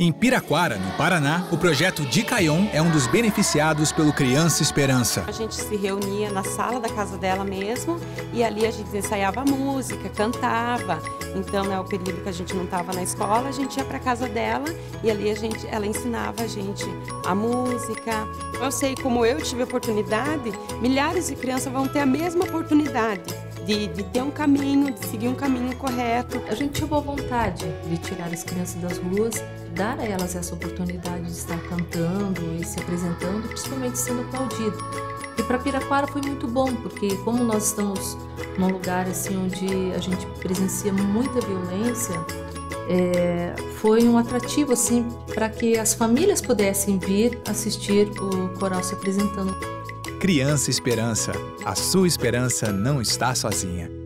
Em Piraquara, no Paraná, o projeto Dicaion é um dos beneficiados pelo Criança Esperança. A gente se reunia na sala da casa dela mesmo e ali a gente ensaiava música, cantava. Então, né, o período que a gente não estava na escola, a gente ia para casa dela e ali a gente, ela ensinava a gente a música. Eu sei como eu tive oportunidade, milhares de crianças vão ter a mesma oportunidade. De, de, ter um caminho, de seguir um caminho correto. A gente tive a vontade de tirar as crianças das ruas, dar a elas essa oportunidade de estar cantando e se apresentando, principalmente sendo aplaudido. E para Piraquara foi muito bom, porque como nós estamos num lugar assim onde a gente presencia muita violência, é, foi um atrativo assim para que as famílias pudessem vir assistir o coral se apresentando. Criança Esperança. A sua esperança não está sozinha.